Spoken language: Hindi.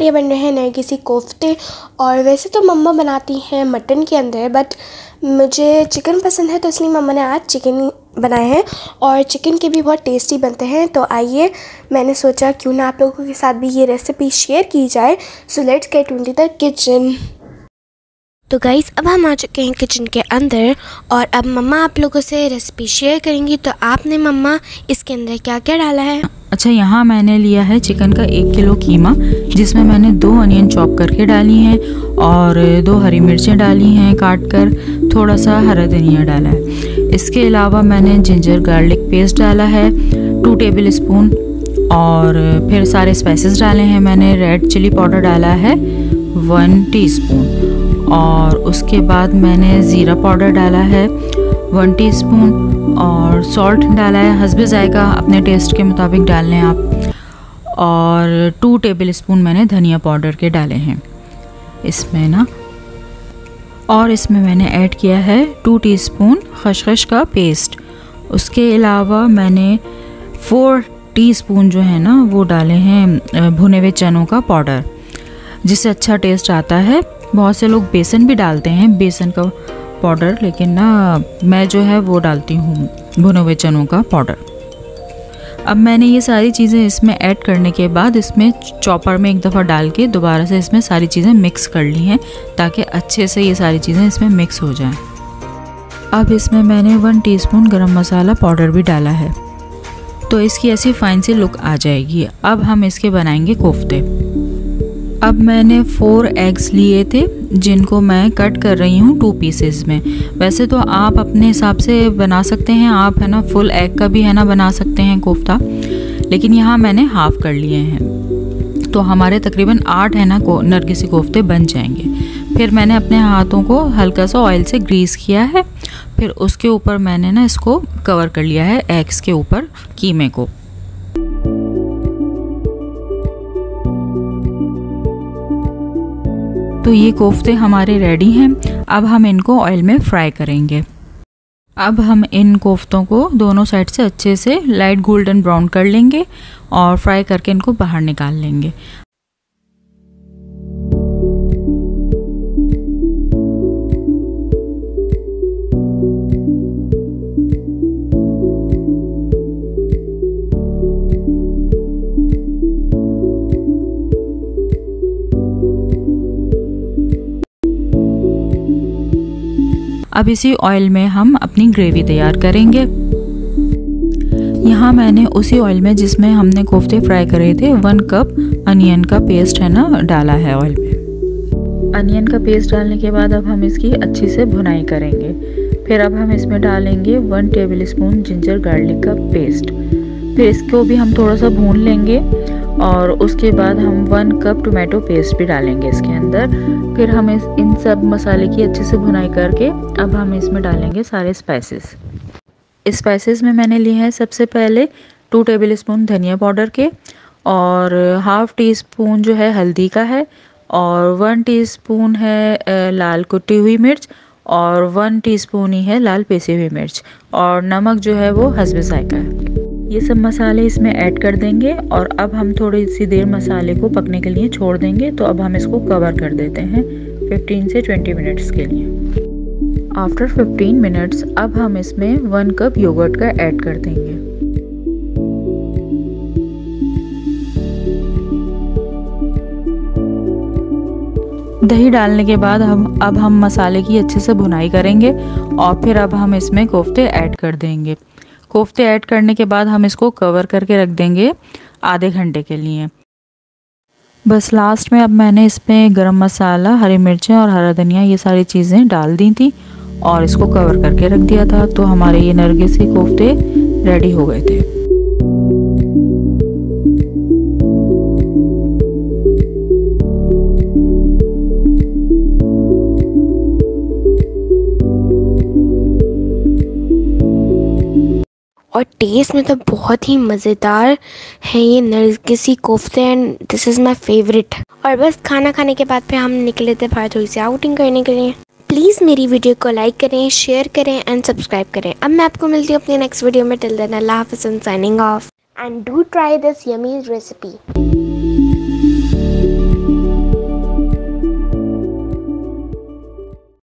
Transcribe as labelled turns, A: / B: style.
A: हमारे यहाँ बन रहे हैं नए किसी कोफ्ते। और वैसे तो मम्मा बनाती हैं मटन के अंदर बट मुझे चिकन पसंद है तो इसलिए मम्मा ने आज चिकन बनाए हैं। और चिकन के भी बहुत टेस्टी बनते हैं तो आइए मैंने सोचा क्यों ना आप लोगों के साथ भी ये रेसिपी शेयर की जाए। So let's get to the kitchen तो गाइस अब हम आ चुके हैं किचन के अंदर, और अब मम्मा आप लोगों से रेसिपी शेयर करेंगी तो आपने मम्मा इसके अंदर क्या क्या डाला है?
B: अच्छा यहाँ मैंने लिया है चिकन का एक किलो कीमा, जिसमें मैंने दो अनियन चॉप करके डाली हैं और दो हरी मिर्चें डाली हैं काट कर थोड़ा सा हरा धनिया डाला है। इसके अलावा मैंने जिंजर गार्लिक पेस्ट डाला है टू टेबल स्पून और फिर सारे स्पाइसेस डाले हैं। मैंने रेड चिली पाउडर डाला है वन टीस्पून और उसके बाद मैंने ज़ीरा पाउडर डाला है वन टीस्पून और सॉल्ट डाला है। हसब जायका अपने टेस्ट के मुताबिक डाल लें आप। और टू टेबल स्पून मैंने धनिया पाउडर के डाले हैं। इसमें ना, और इसमें मैंने ऐड किया है टू टीस्पून खशखश का पेस्ट उसके अलावा मैंने फोर टीस्पून जो है ना, वो डाले हैं भुने हुए चनों का पाउडर। जिससे अच्छा टेस्ट आता है। बहुत से लोग बेसन भी डालते हैं। बेसन का पाउडर लेकिन ना, मैं जो है वो डालती हूँ भुने हुए चनों का पाउडर अब मैंने ये सारी चीज़ें इसमें ऐड करने के बाद इसमें चॉपर में एक दफ़ा डाल के दोबारा से इसमें सारी चीज़ें मिक्स कर ली हैं, ताकि अच्छे से ये सारी चीज़ें इसमें मिक्स हो जाएँ। अब इसमें मैंने वन टीस्पून गरम मसाला पाउडर भी डाला है। तो इसकी ऐसी फाइन सी लुक आ जाएगी। अब हम इसके बनाएँगे कोफ्ते। अब मैंने फोर एग्स लिए थे। जिनको मैं कट कर रही हूँ टू पीसेस में। वैसे तो आप अपने हिसाब से बना सकते हैं, आप है ना फुल एग का भी है ना, बना सकते हैं कोफ्ता। लेकिन यहाँ मैंने हाफ़ कर लिए हैं। तो हमारे तकरीबन आठ है ना को, नरगिसी कोफ्ते बन जाएँगे। फिर मैंने अपने हाथों को हल्का सा ऑयल से ग्रीस किया है। फिर उसके ऊपर मैंने ना इसको कवर कर लिया है एग्स के ऊपर कीमे को। तो ये कोफ्ते हमारे रेडी हैं। अब हम इनको ऑयल में फ्राई करेंगे। अब हम इन कोफ्तों को दोनों साइड से अच्छे से लाइट गोल्डन ब्राउन कर लेंगे और फ्राई करके इनको बाहर निकाल लेंगे। अब इसी ऑयल में हम अपनी ग्रेवी तैयार करेंगे। यहाँ मैंने उसी ऑयल में जिसमें हमने कोफ्ते फ्राई करे थे वन कप अनियन का पेस्ट है ना, डाला है ऑयल में। अनियन का पेस्ट डालने के बाद अब हम इसकी अच्छी से भुनाई करेंगे। फिर अब हम इसमें डालेंगे one tablespoon ginger garlic का पेस्ट फिर इसको भी हम थोड़ा सा भून लेंगे। और उसके बाद हम वन कप टोमेटो पेस्ट भी डालेंगे इसके अंदर। फिर हम इस, इन सब मसाले की अच्छे से भुनाई करके अब हम इसमें डालेंगे सारे स्पाइसेस स्पाइसेस में मैंने लिए हैं सबसे पहले टू टेबल स्पून धनिया पाउडर के और हाफ़ टी स्पून जो है हल्दी का है और वन टीस्पून है लाल कुटी हुई मिर्च और वन टीस्पून ही है लाल पेसी हुई मिर्च और नमक जो है वो हसब जायका है। ये सब मसाले इसमें ऐड कर देंगे और अब हम थोड़ी सी देर मसाले को पकने के लिए छोड़ देंगे। तो अब हम इसको कवर कर देते हैं 15 से 20 मिनट्स के लिए। आफ्टर 15 मिनट्स अब हम इसमें वन कप योगर्ट का ऐड कर देंगे। दही डालने के बाद हम, अब हम मसाले की अच्छे से भुनाई करेंगे और फिर अब हम इसमें कोफ्ते ऐड कर देंगे। कोफ्ते ऐड करने के बाद हम इसको कवर करके रख देंगे आधे घंटे के लिए। बस लास्ट में अब मैंने इसमें गरम मसाला, हरी मिर्चें और हरा धनिया ये सारी चीज़ें डाल दी थी और इसको कवर करके रख दिया था। तो हमारे ये नरगिसी कोफ्ते रेडी हो गए थे।
A: टेस्ट में तो बहुत ही मज़ेदार है ये नरगिसी कोफ्ते and this is my favourite और बस खाना खाने के बाद फिर हम निकले थे बाहर थोड़ी सी आउटिंग करने के लिए। प्लीज़ मेरी वीडियो को लाइक करें शेयर करें एंड सब्सक्राइब करें। अब मैं आपको मिलती हूँ अपने नेक्स्ट वीडियो में। टिल देन अल्लाह हाफिज़ signing off and do try this yummy recipe